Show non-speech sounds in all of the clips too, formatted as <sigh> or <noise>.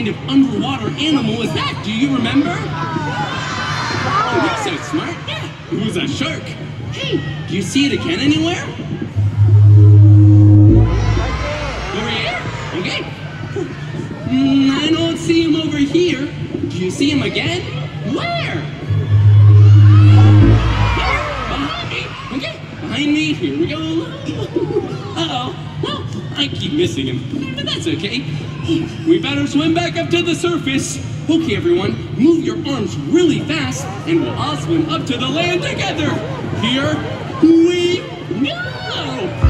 kind of underwater animal was that? Do you remember? Oh, you're so smart. Yeah, it was a shark. Hey, do you see it again anywhere? Over here? Okay. Mm, I don't see him over here. Do you see him again? Where? Here? Behind me. Okay. Behind me. Here we go. I keep missing him. But that's okay. We better swim back up to the surface. Okay, everyone. Move your arms really fast, and we'll all swim up to the land together. Here we go!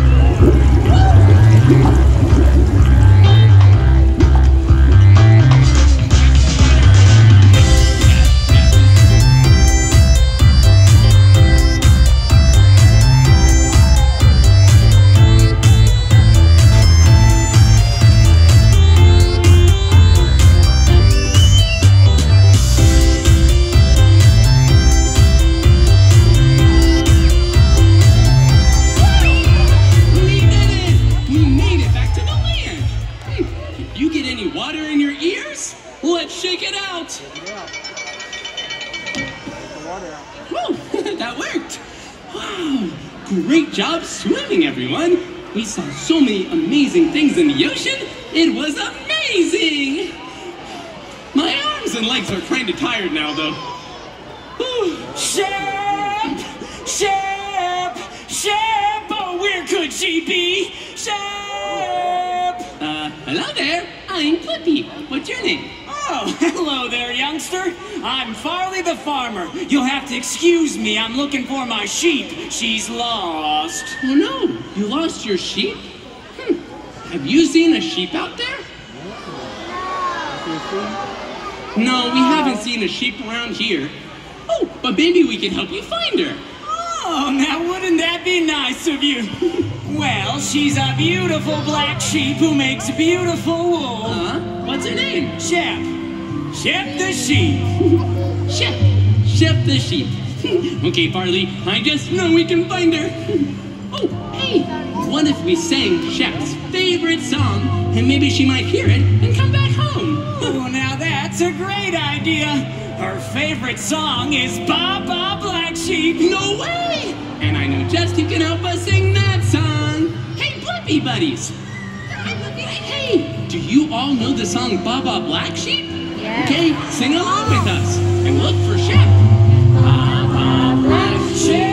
We saw so many amazing things in the ocean! It was amazing! My arms and legs are kind of tired now, though. Whew. Shep! Shep! Oh, where could she be? Shep! Uh, hello there. I'm Blippi. What's your name? Oh, <laughs> hello there, youngster. I'm Farley the farmer. You'll have to excuse me. I'm looking for my sheep. She's lost. Oh no, you lost your sheep? Hmm. Have you seen a sheep out there? No, we haven't seen a sheep around here. Oh, but maybe we can help you find her. Oh, now wouldn't that be nice of you? <laughs> Well, she's a beautiful black sheep who makes beautiful wool. Huh? What's her name? Shep. Shep the sheep. Shep. Shep the sheep. okay, Farley, I just know we can find her. oh, hey, what if we sang Shep's favorite song and maybe she might hear it and come back home? <laughs> Oh, now that's a great idea. Her favorite song is Ba Ba Black Sheep. No way! And I know just who can help us sing that song. Hey, Blippi buddies! Hey, do you all know the song Baba Black Sheep? Okay, sing along with us and look for Shep. Black Sheep,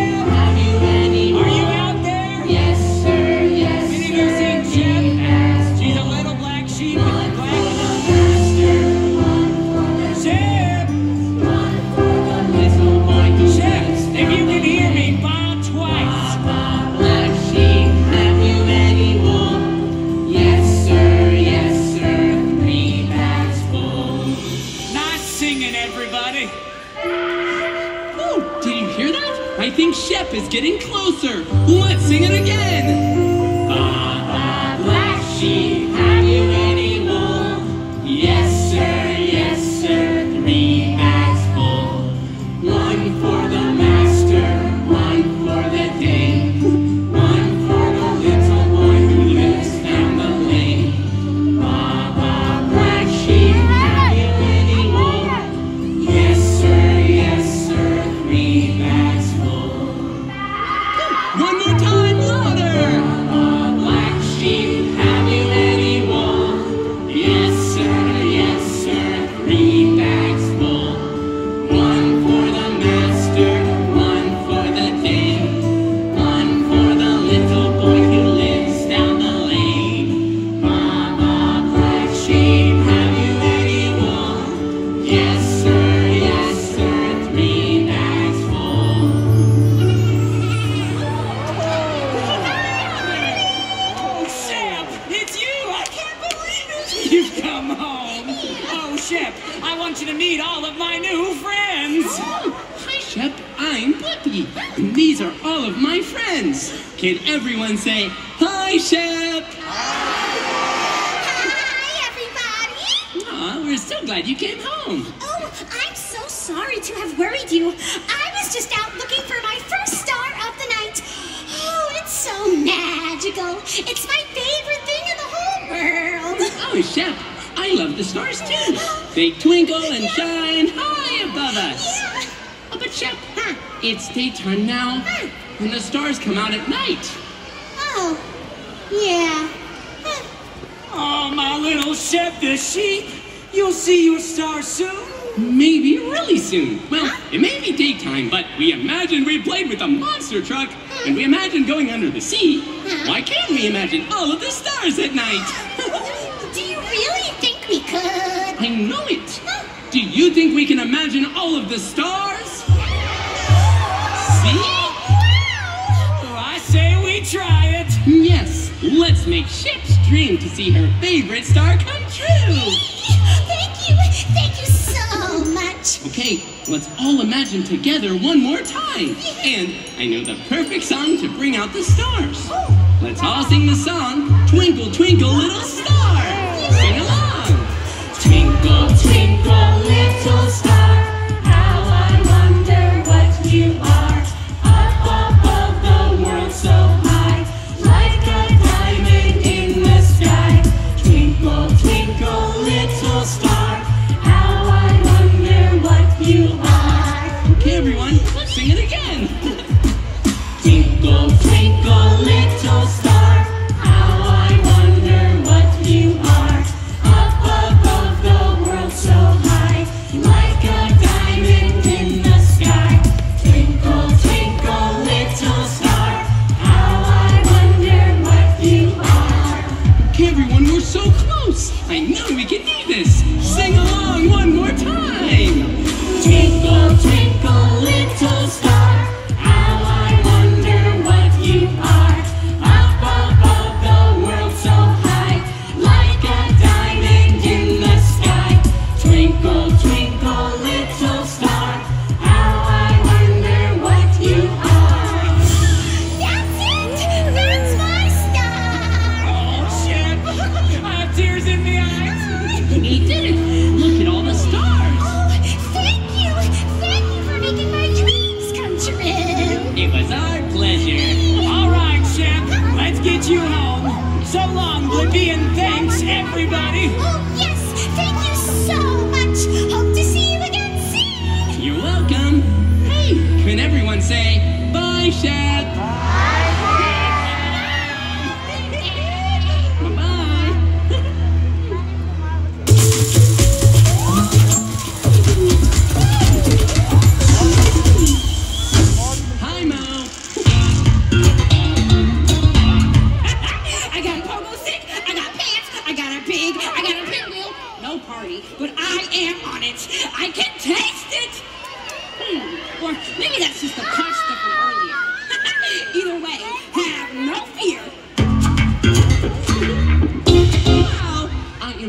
is getting closer. Let's sing it again. Baba Black Sheep, Can everyone say, Hi, Shep? Hi, everybody! Aw, we're so glad you came home. Oh, I'm so sorry to have worried you. I was just out looking for my first star of the night. Oh, it's so magical. It's my favorite thing in the whole world. Oh, Shep, I love the stars too. Oh. They twinkle and shine high above us. Yeah. Oh, but Shep, it's daytime now, and the stars come out at night. Oh, yeah. Oh, my little Shep the sheep! You'll see your star soon! Maybe really soon. Well, it may be daytime, but we imagined we played with a monster truck, and we imagined going under the sea. Why can't we imagine all of the stars at night? <laughs> Do you really think we could? I know it. Do you think we can imagine all of the stars? See? Oh, I say we try it! Yes, let's make Ship's dream to see her favorite star come true. <laughs> Thank you. Thank you so much. Okay, let's all imagine together one more time. And I know the perfect song to bring out the stars. Oh. Let's all sing the song, Twinkle, Twinkle, Little Star.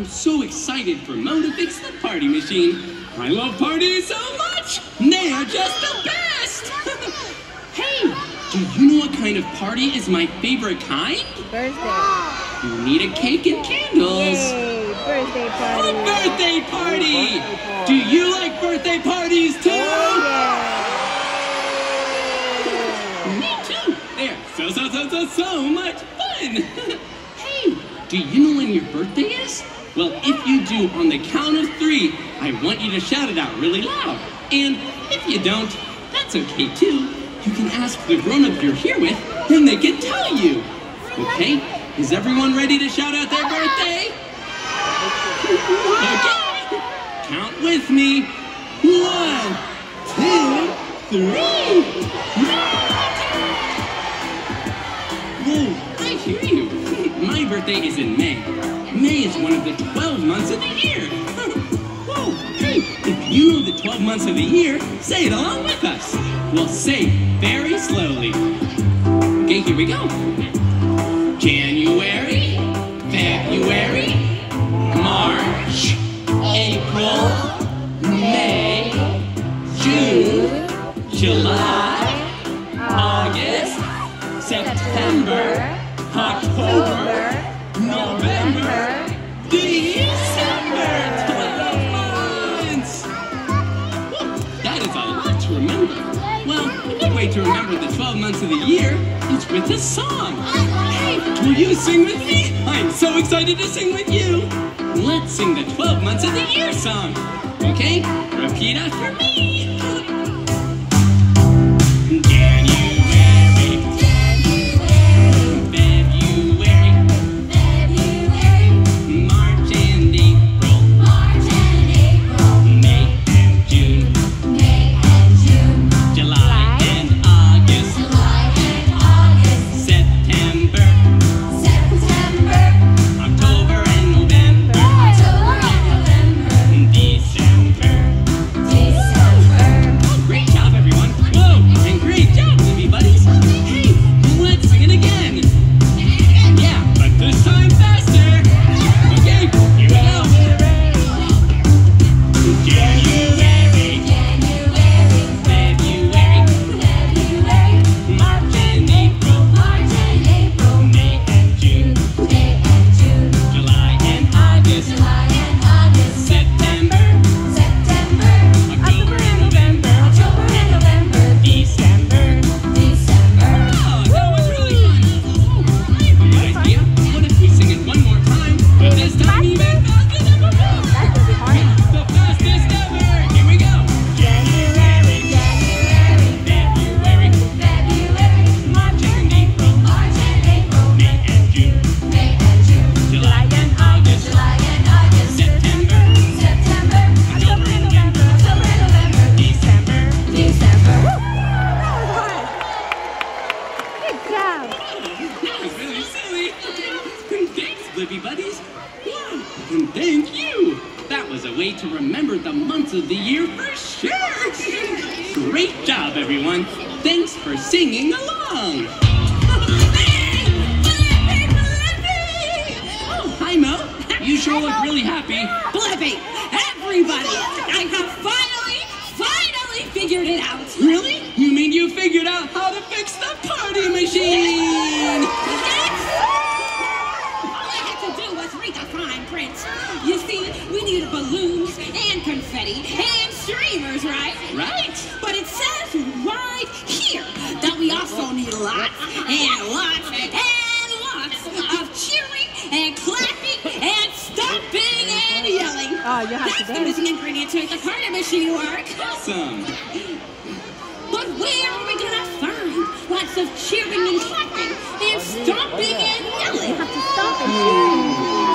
So excited for Mo to fix the party machine. I love parties so much. They are just the best. <laughs> hey, do you know what kind of party is my favorite kind? Birthday. You need a cake and candles. Yay, birthday party. A birthday party! Do you like birthday parties too? Oh, Me too. They're so so so so so much fun. <laughs> hey, do you know when your birthday is? Well, if you do, on the count of three, I want you to shout it out really loud. And if you don't, that's okay too. You can ask the grown-up you're here with, and they can tell you. Okay? Is everyone ready to shout out their birthday? <laughs> Okay. Count with me. One, two, three. Whoa, I hear you. My birthday is in May. The 12 months of the year. <laughs> Whoa, hey, if you know the 12 months of the year, say it along with us. We'll say very slowly. Okay, here we go. January, to remember the 12 months of the year is with a song. Hey, will you sing with me? I'm so excited to sing with you. Let's sing the 12 months of the year song. Okay? Repeat after me. Sure look really happy. Blippi, everybody, I have finally, finally figured it out. Really? You mean you figured out how to fix the party machine? All I had to do was read the fine print. You see, we needed balloons and confetti and streamers, right? Right. But it says right here that we also need lots and lots and lots of cheering and clapping and stomping and yelling. Uh, oh, you have to That's the missing ingredient to make the party machine work. Awesome. But where are we gonna find lots of cheering and clapping and stomping and yelling? You have to stop and cheer.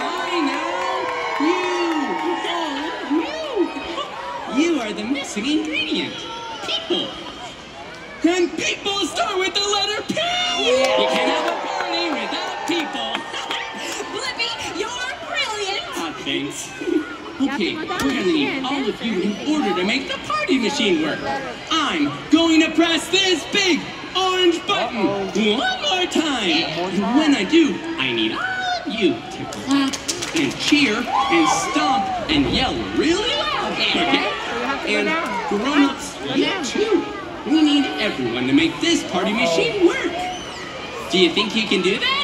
I know. You. Oh, you. You are the missing ingredient. People. And people start with the letter P. You have <laughs> Okay, we're gonna need all of you in order to make the party machine work. I'm going to press this big orange button one more time. And when I do, I need all of you to clap and cheer and stomp and yell really loud. Okay? <laughs> So you have to go And. Grown-ups, you too. We need everyone to make this party machine work. Do you think you can do that?